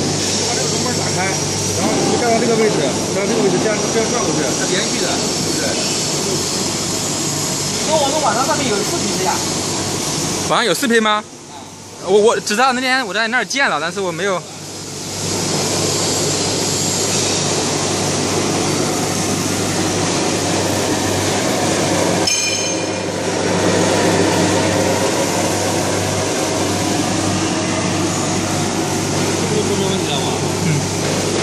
你把这个龙门打开，然后你站到这个位置，站到这个位置，这样这样转过去，它连续的，对不对？跟我们网上上面有视频的呀。网上有视频吗？我我只知道那天我在那儿见了，但是我没有没问题了嘛？嗯。